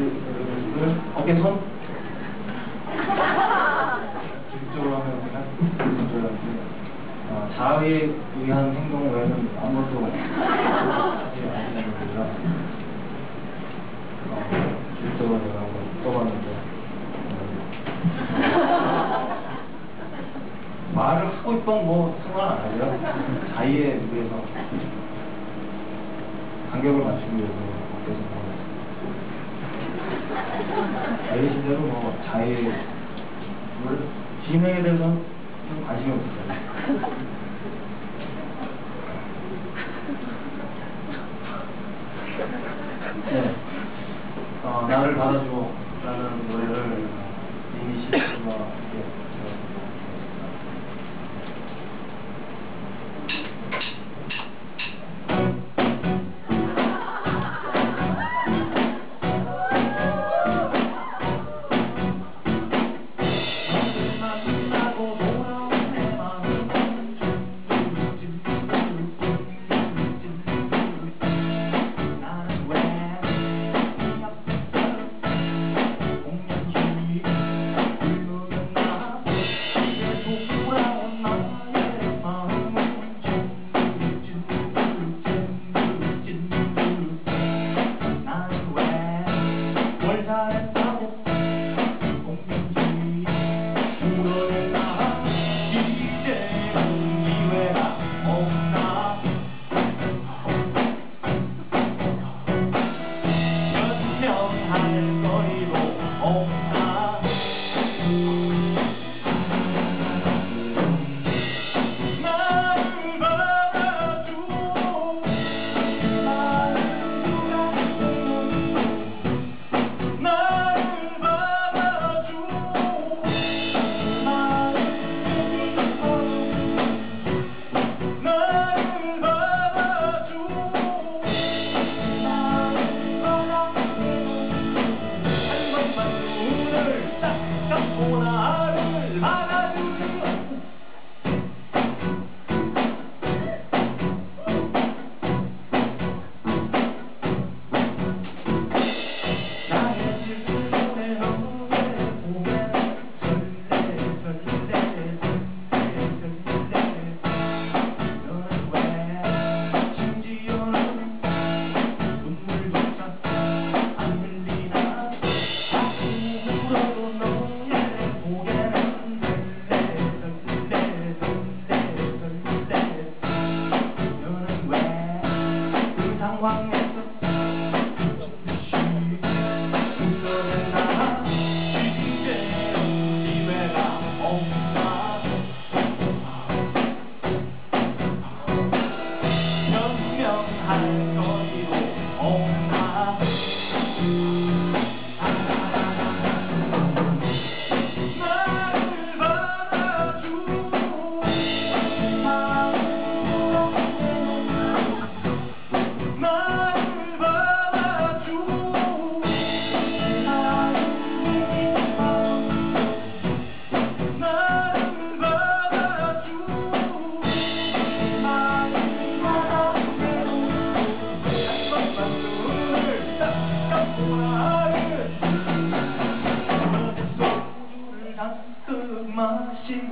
을 어깨 손. 이쪽으로 하면 그냥 어, 자의에 의한 행동 외에는 아무것도 하지 않는 겁니다. 어, 기술적으로 내가 한번 써봤는데. 어, 말을 하고 있던 뭐 상관 안 하고요. 자의에 의해서 간격을 맞추기 위해서 어깨 손 내리신 대로 뭐 자의를 진행에 대해서는 좀 관심이 없어요. 네. 어, 나를 받아줘 라는 노래를 이미 씨와 God. Thank you.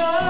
because